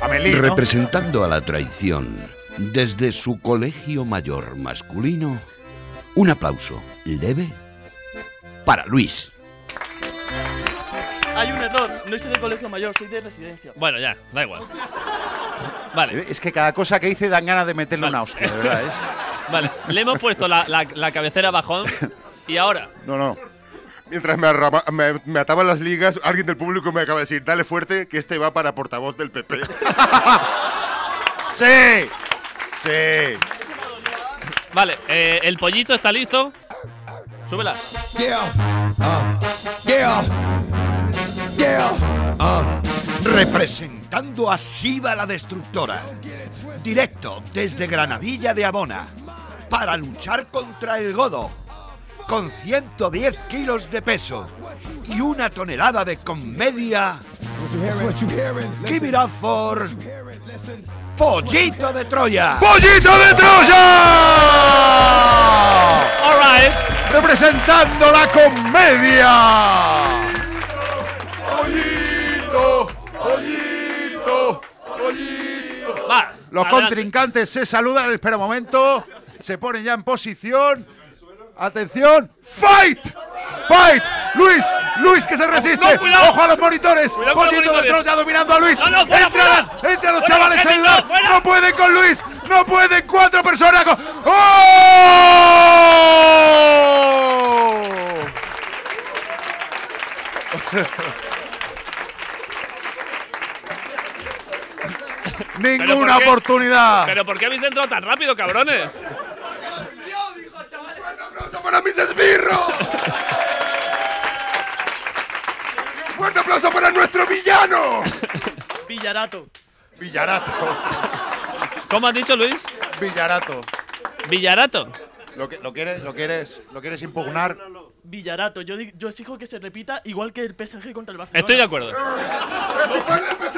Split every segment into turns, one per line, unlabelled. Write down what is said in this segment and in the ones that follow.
Amelie, ¿no?
Representando a la traición desde su colegio mayor masculino, un aplauso leve para Luis.
Hay un error, no soy de colegio mayor, soy de residencia.
Bueno, ya, da igual. Vale,
Es que cada cosa que dice dan ganas de meterle una hostia, de verdad. Es...
vale. Le hemos puesto la, la- la cabecera bajón y ahora.
No, no. Mientras me, arraba- me, me ataban las ligas, alguien del público me acaba de decir, dale fuerte, que este va para portavoz del PP.
¡Sí! ¡Sí!
Vale, eh, el pollito está listo. Súbela.
Representando a Shiva la Destructora, directo desde Granadilla de Abona, para luchar contra el Godo, con 110 kilos de peso y una tonelada de comedia. Give it up for Pollito de Troya.
¡Pollito de Troya!
All right.
Representando la comedia.
¡Pollito! ¡Pollito! ¡Pollito!
Va.
Los
adelante.
contrincantes se saludan. Espera un momento. Se ponen ya en posición. Atención. ¡Fight! ¡Fight! Luis, Luis que se resiste.
no, cuidado.
Ojo a los monitores.
Cuidado con los
Pollito de
monitores.
Troya dominando a Luis.
No, no, fuera,
Entran,
fuera.
entran los
Fuera,
chavales a ayudar.
no,
pueden con Luis. No pueden cuatro personas. con- ¡Oh! Ninguna oportunidad.
Pero ¿por qué habéis entrado tan rápido, cabrones?
¡Un aplauso para mis esbirros! ¡Y un fuerte aplauso para nuestro villano!
Villarato.
Villarato.
¿Cómo has dicho, Luis?
Villarato.
Villarato.
¿Lo, que- lo quieres, lo, quieres, ¿Lo quieres impugnar?
Villarato. Yo, yo exijo que se repita igual que el PSG contra el Barcelona.
Estoy de acuerdo.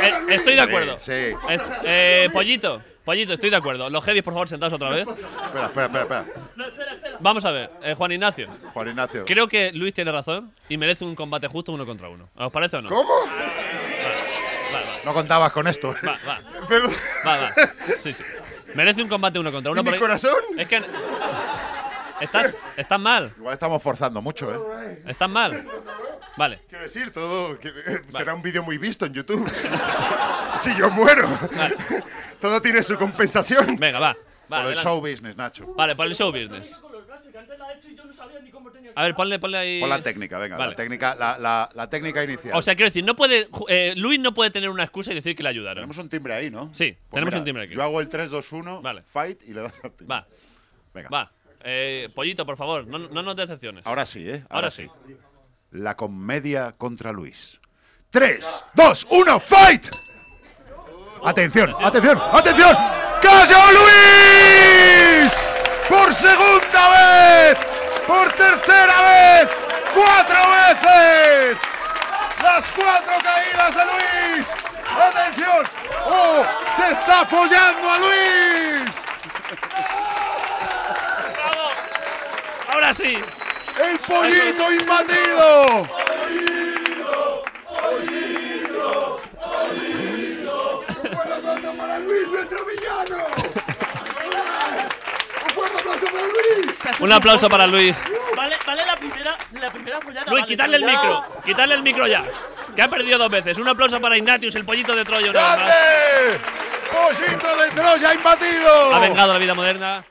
Eh, estoy de acuerdo.
Sí.
Es- eh, pollito, pollito, estoy de acuerdo. Los heavies, por favor, sentados otra vez.
Espera, espera, espera, espera.
No, espera, espera.
Vamos a ver, eh, Juan Ignacio.
Juan Ignacio.
Creo que Luis tiene razón y merece un combate justo uno contra uno. ¿Os parece o no?
¿Cómo?
No contabas con esto. ¿eh?
va, va,
Pero,
va, va. Sí, sí. Merece un combate uno contra uno.
¿Y mi corazón?
Es que. Estás, estás mal.
Igual estamos forzando mucho, ¿eh?
Estás mal. Vale.
quiero decir, todo que- eh, será un vídeo muy visto en YouTube. si yo muero, todo tiene su compensación.
Venga, va. Va,
Por el show business, Nacho.
Vale, por el show business. A ver, ponle, ponle ahí.
Pon la técnica, venga.
Vale.
La técnica, la, la- la técnica inicial.
O sea, quiero decir, no puede. eh, Luis no puede tener una excusa y decir que le ayudaron.
tenemos un timbre ahí, ¿no?
Sí,
Pues
tenemos
mira,
un timbre aquí.
Yo hago el 3, 2, 1,
Vale.
fight y le das al timbre.
Va,
Venga.
va. Eh, pollito, por favor, no, no nos decepciones.
Ahora sí, ¿eh?
Ahora sí.
La comedia contra Luis. 3, 2, 1, fight. Atención, atención, atención. ¡Cayó Luis! Por segunda vez. Por tercera vez. Cuatro veces. Las cuatro caídas de Luis. Atención. ¡Oh! Se está follando a Luis.
Ahora sí.
El pollito imbatido.
¡Un fuerte aplauso para Luis, nuestro villano! ¡Un fuerte aplauso para Luis!
Un aplauso para Luis.
Vale, vale la primera, la primera follada.
Luis,
vale,
quitarle el micro. Quitarle el micro ya. Que ha perdido dos veces. Un aplauso para Ignatius, el pollito de Troya.
¡Grande! ¡Pollito de Troya imbatido!
Ha vengado la vida moderna.